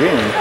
game.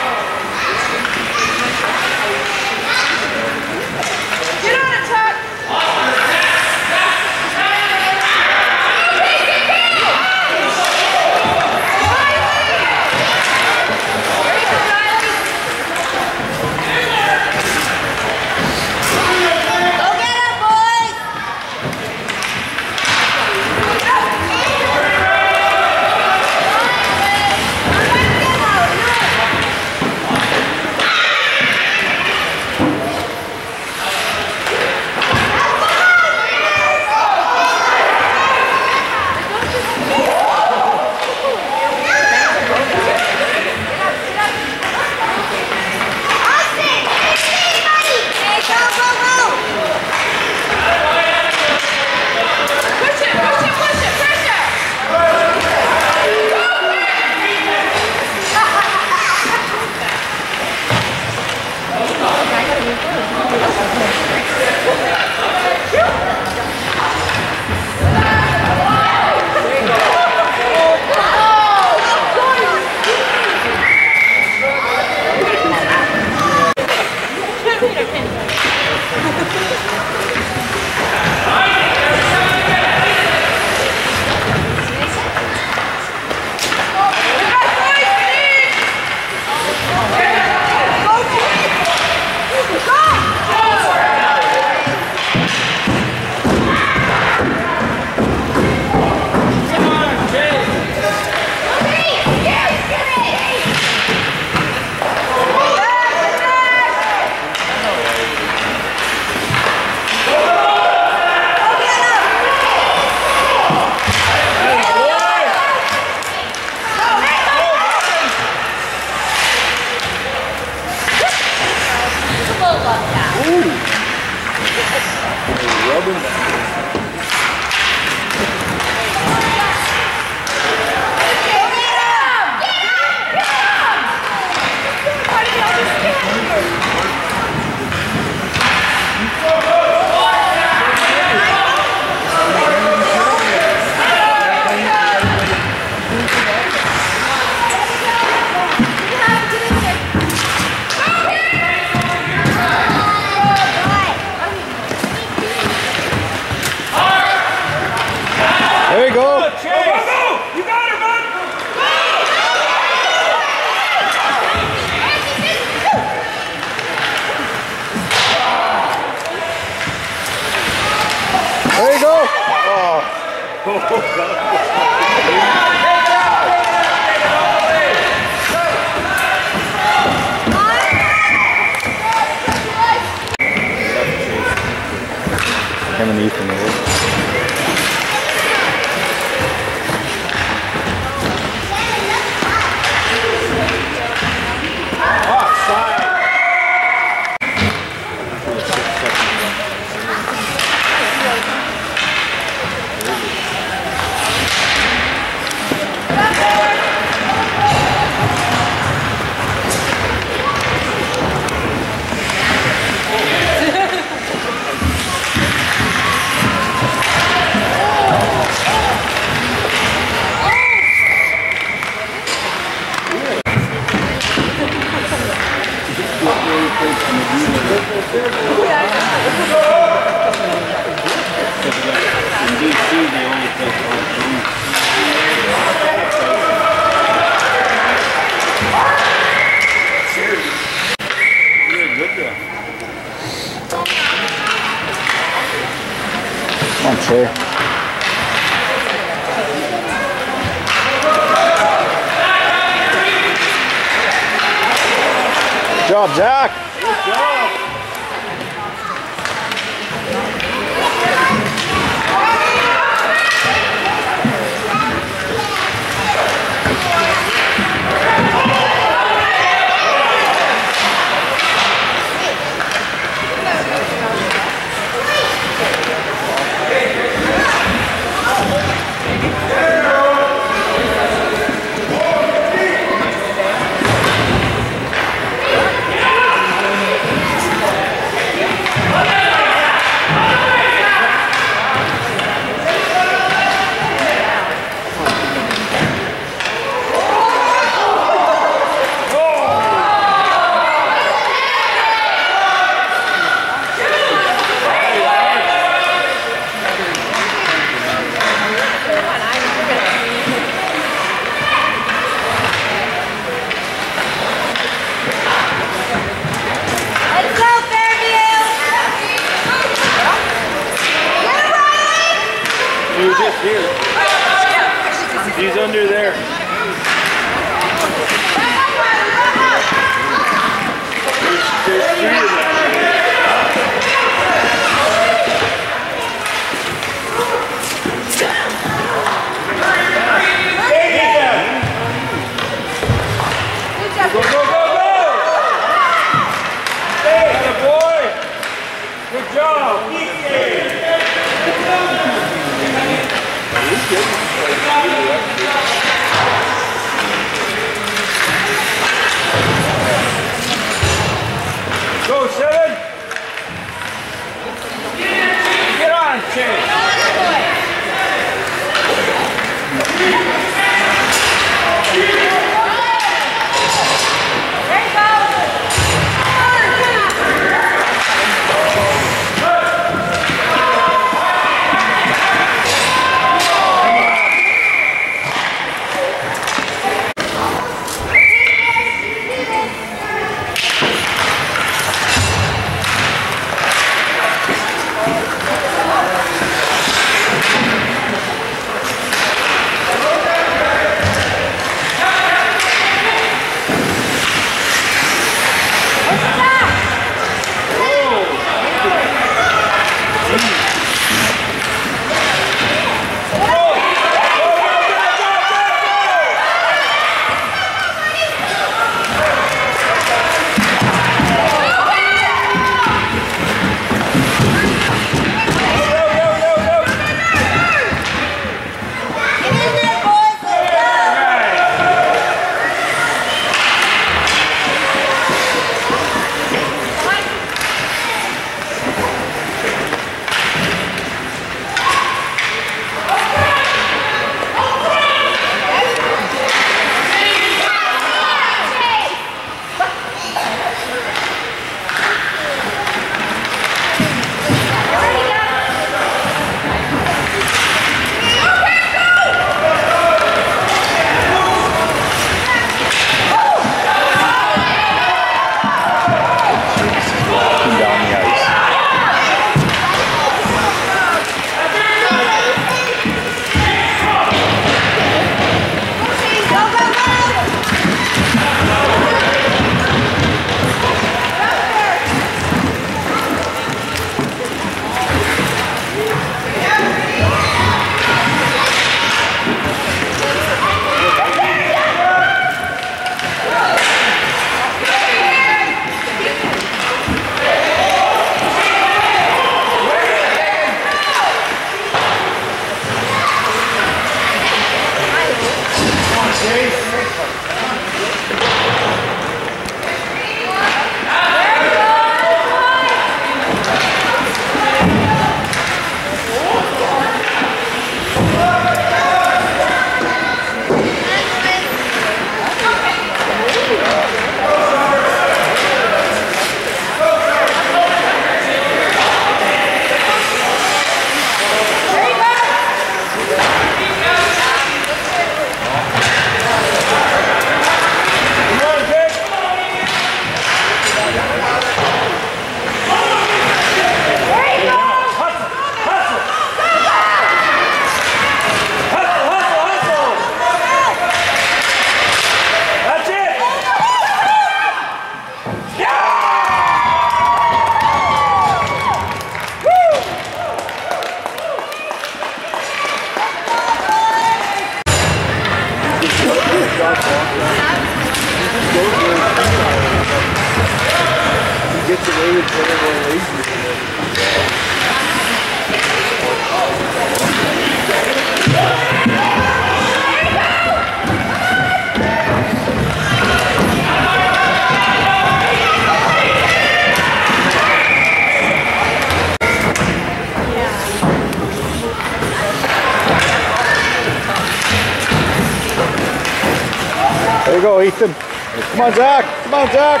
Come on, Zach. Come on, Zach.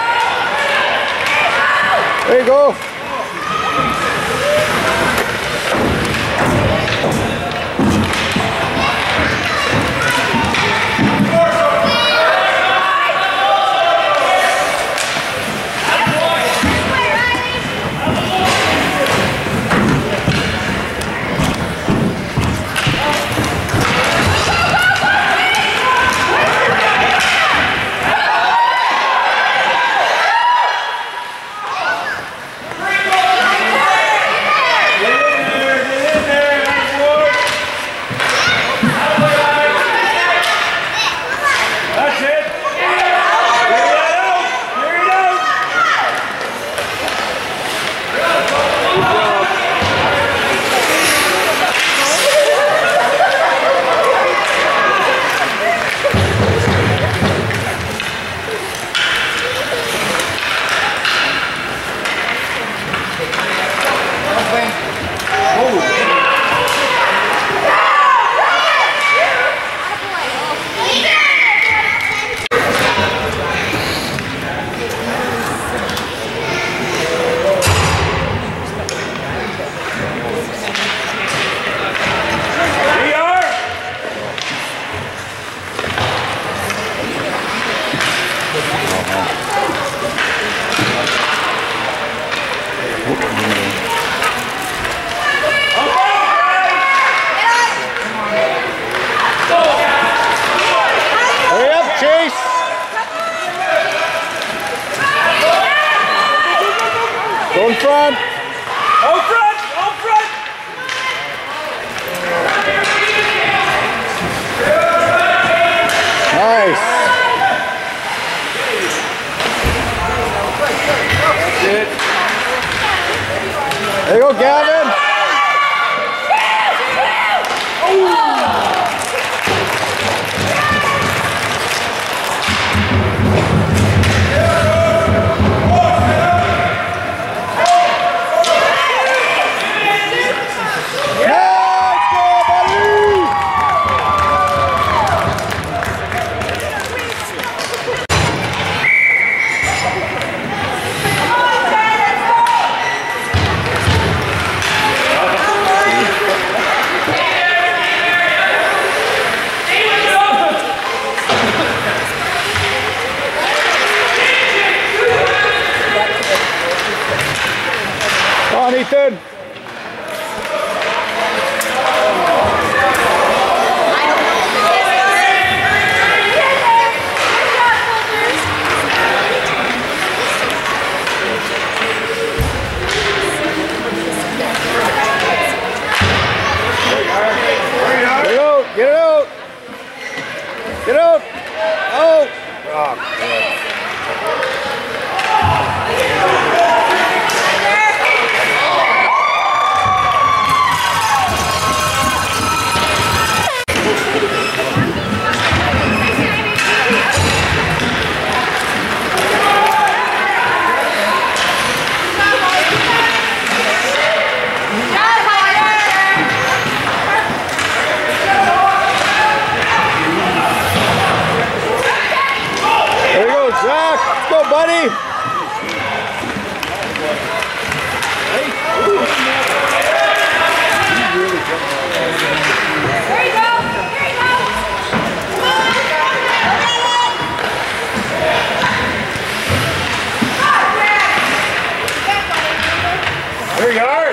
There you go. go, Gavin! we are.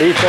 vista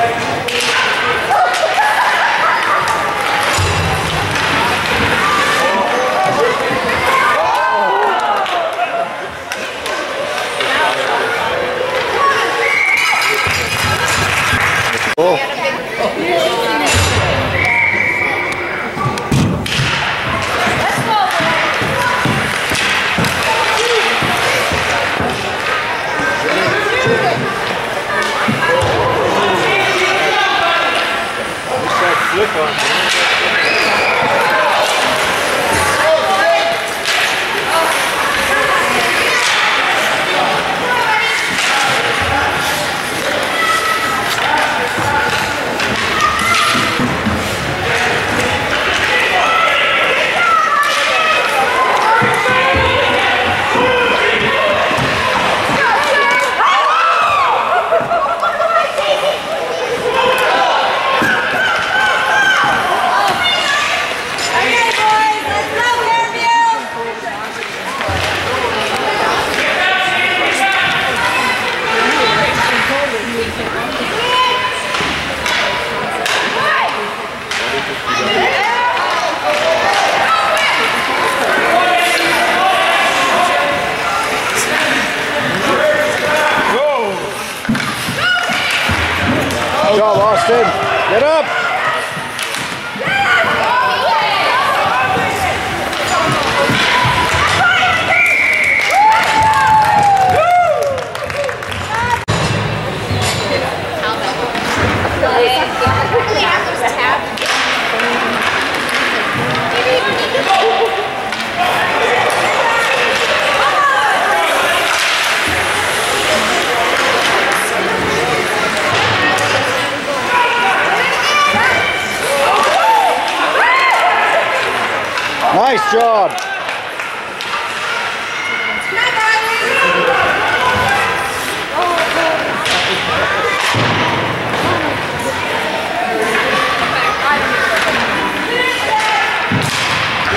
Flip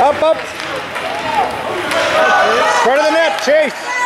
Up, up. Front of the net, Chase.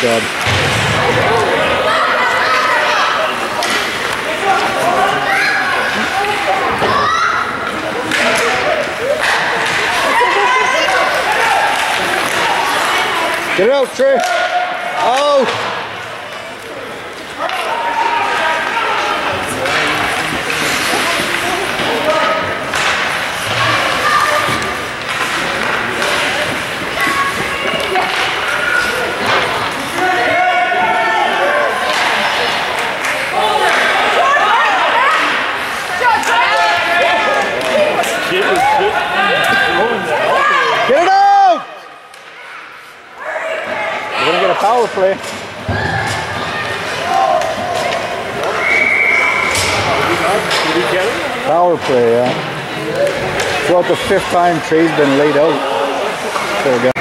God. Get out, Trey. Out. Oh. there, yeah. It's the fifth time Trey's been laid out. There we go.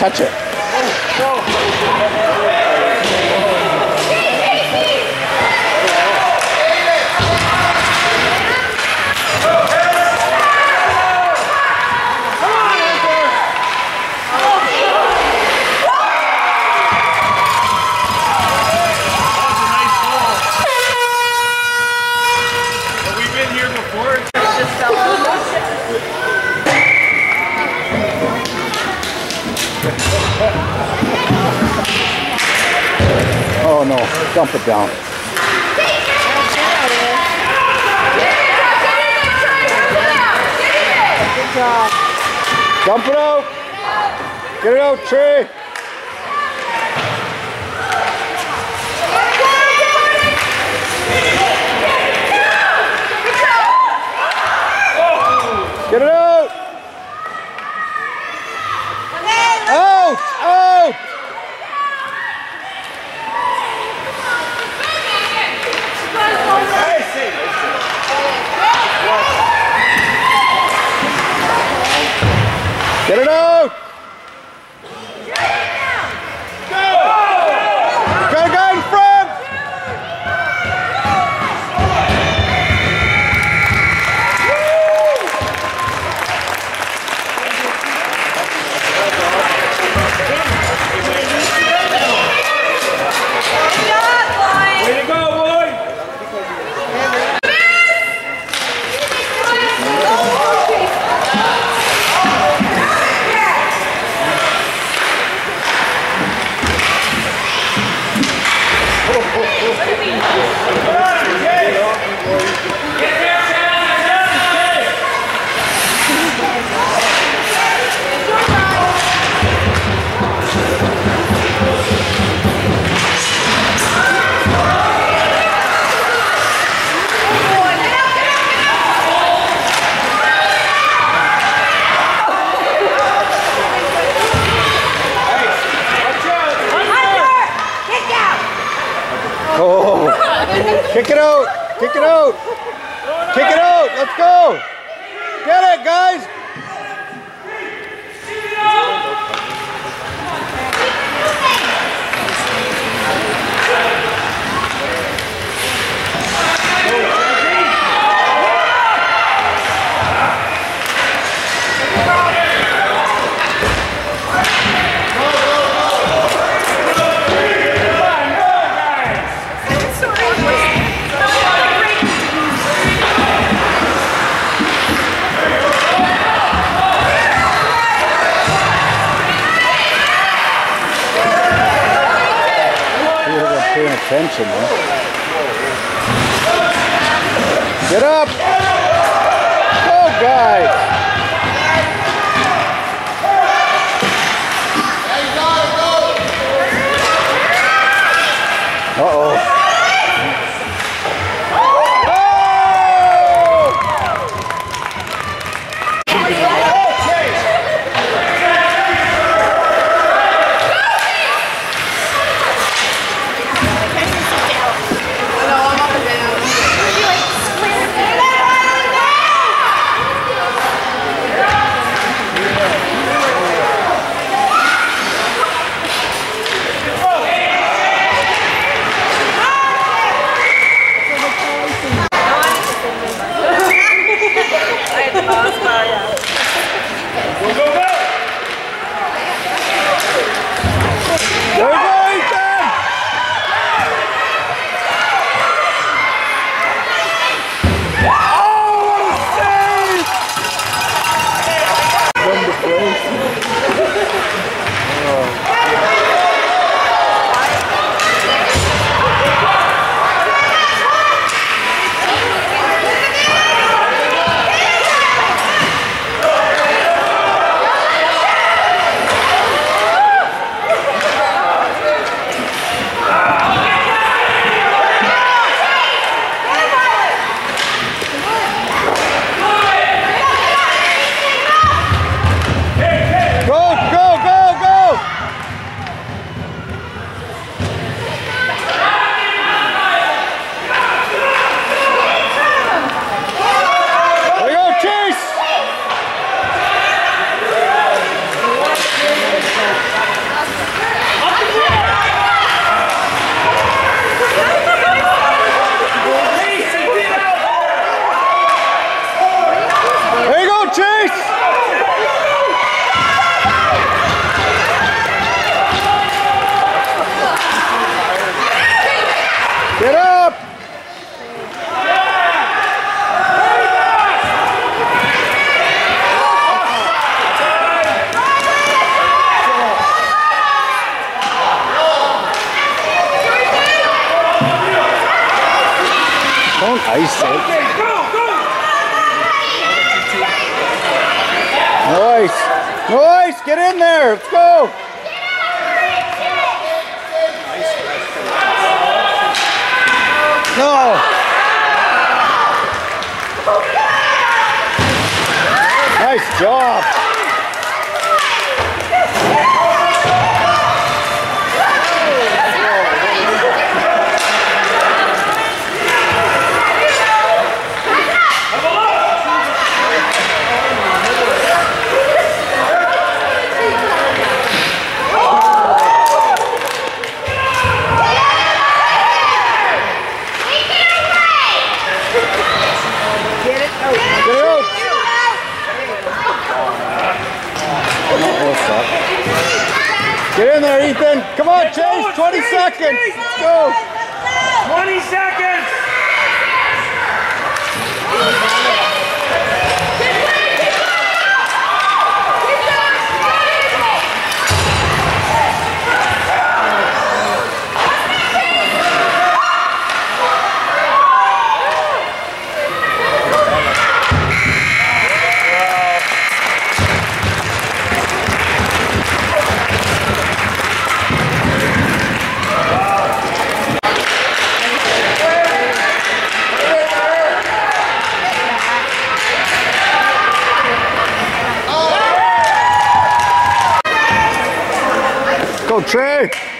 touch it. Go, Trey.